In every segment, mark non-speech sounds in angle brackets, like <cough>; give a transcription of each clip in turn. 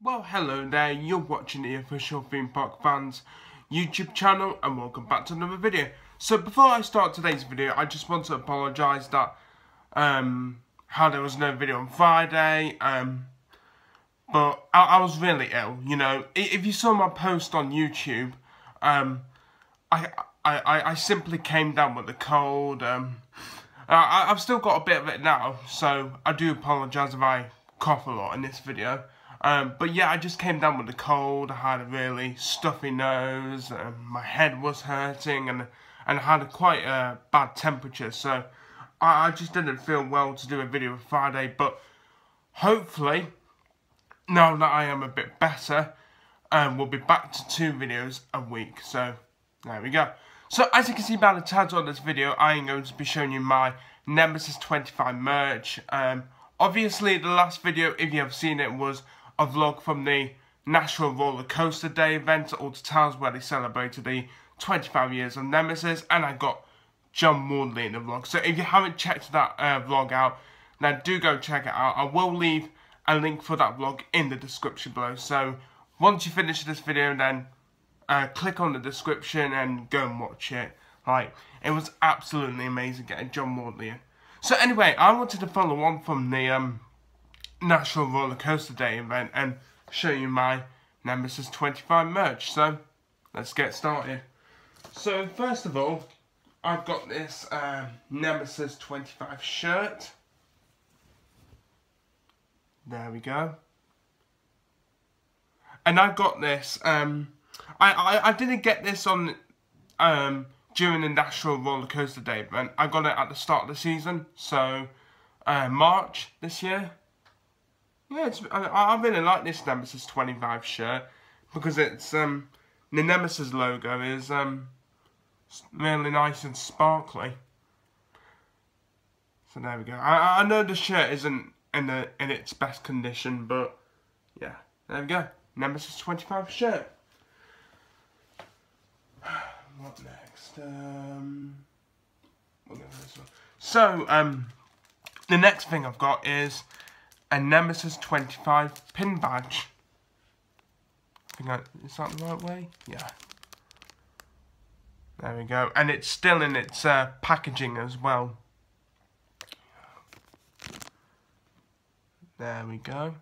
Well, hello there, you're watching the official Theme Park Fans YouTube channel and welcome back to another video. So before I start today's video, I just want to apologise that um, how there was no video on Friday, um, but I, I, was really ill, you know. If you saw my post on YouTube, um, I, I, I simply came down with a cold, um, I, I've still got a bit of it now, so I do apologise if I cough a lot in this video. Um, but yeah, I just came down with a cold. I had a really stuffy nose. And my head was hurting, and and I had a quite a bad temperature. So I, I just didn't feel well to do a video Friday. But hopefully, now that I am a bit better, um, we'll be back to two videos a week. So there we go. So as you can see by the title of this video, I am going to be showing you my Nemesis 25 merch. Um, obviously, the last video, if you have seen it, was a vlog from the National Roller Coaster Day event at Alton Towers where they celebrated the 25 years of Nemesis and I got John Wardley in the vlog. So if you haven't checked that uh, vlog out, then do go check it out. I will leave a link for that vlog in the description below. So once you finish this video, then uh, click on the description and go and watch it. Like, it was absolutely amazing getting John Wardley in. So anyway, I wanted to follow on from the um, National Roller Coaster Day event and show you my Nemesis 25 merch. So, let's get started. So, first of all, I've got this um, Nemesis 25 shirt. There we go. And I've got this, um, I, I, I didn't get this on um, during the National Roller Coaster Day event. I got it at the start of the season, so uh, March this year. Yeah, it's, I, I really like this Nemesis 25 shirt because it's um the Nemesis logo is um really nice and sparkly. So there we go. I I know the shirt isn't in the in its best condition, but yeah, there we go. Nemesis 25 shirt. <sighs> What next? Um, so um, the next thing I've got is a Nemesis 25 pin badge. I think is that the right way? Yeah. There we go. And it's still in its uh, packaging as well. There we go.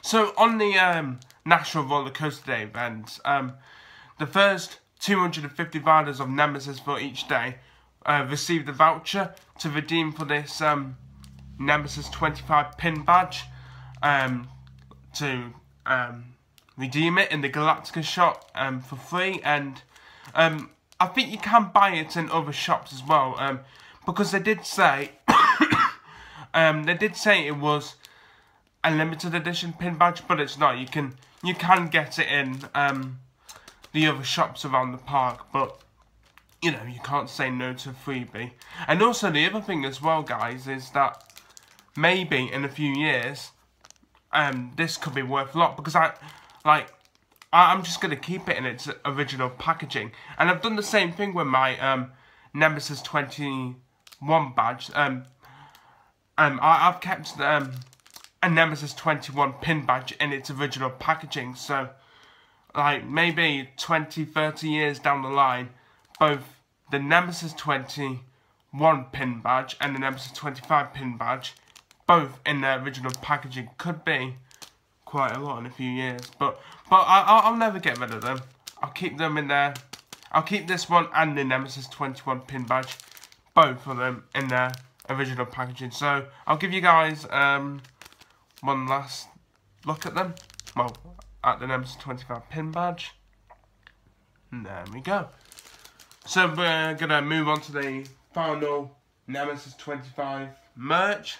So on the um, National Roller Coaster Day event, um, the first 250 riders of Nemesis for each day uh, received a voucher to redeem for this um, Nemesis 25 pin badge um, to um, redeem it in the Galactica shop um, for free. And um, I think you can buy it in other shops as well um, because they did say <coughs> um, they did say it was a limited edition pin badge but it's not. You can you can get it in the other shops around the park but you know you can't say no to freebie. And also the other thing as well guys is that maybe in a few years, um, this could be worth a lot because I, like, I'm just going to keep it in its original packaging. And I've done the same thing with my um, Nemesis 21 badge. Um, um, I, have kept um, a Nemesis 21 pin badge in its original packaging. So, like, maybe 20, 30 years down the line, both the Nemesis 21 pin badge and the Nemesis 25 pin badge both in their original packaging could be quite a lot in a few years. But but I, I'll never get rid of them. I'll keep them in there. I'll keep this one and the Nemesis 21 pin badge, both of them in their original packaging. So I'll give you guys um, one last look at them. Well, at the Nemesis 25 pin badge. And there we go. So we're going to move on to the final Nemesis 25 merch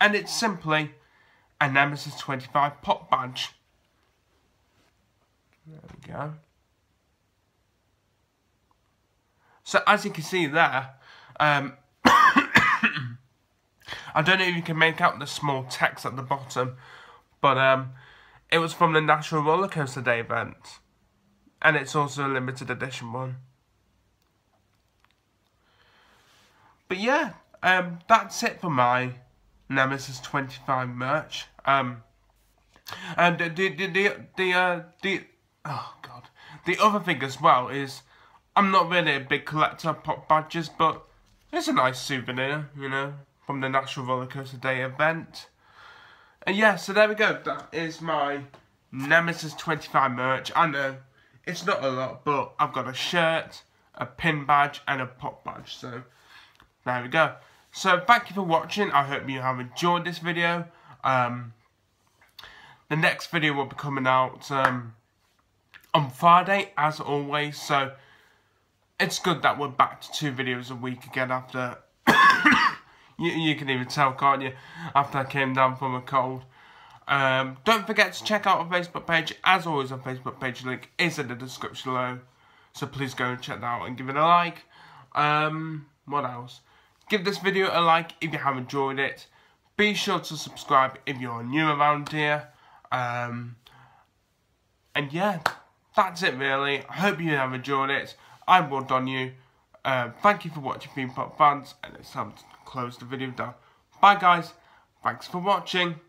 and it's simply a Nemesis 25 pop badge. There we go. So as you can see there, um, <coughs> I don't know if you can make out the small text at the bottom, but um, it was from the National Roller Coaster Day event, and it's also a limited edition one. But yeah, um, that's it for my Nemesis 25 merch. Um, And the the the the uh, the oh god, the other thing as well is I'm not really a big collector of pop badges, but it's a nice souvenir, you know, from the National Roller Coaster Day event. And yeah, so there we go. That is my Nemesis 25 merch. I know it's not a lot, but I've got a shirt, a pin badge, and a pop badge. So there we go. So thank you for watching. I hope you have enjoyed this video. Um, the next video will be coming out um, on Friday, as always. So it's good that we're back to two videos a week again after <coughs> you, you can even tell, can't you? After I came down from a cold. Um, don't forget to check out our Facebook page. As always, our Facebook page link is in the description below. So please go and check that out and give it a like. Um, what else? Give this video a like if you have enjoyed it. Be sure to subscribe if you're new around here. Um, and yeah, that's it really. I hope you have enjoyed it. I'm Will Donyu. Uh, thank you for watching Park Fans. And it's time to close the video down. Bye guys. Thanks for watching.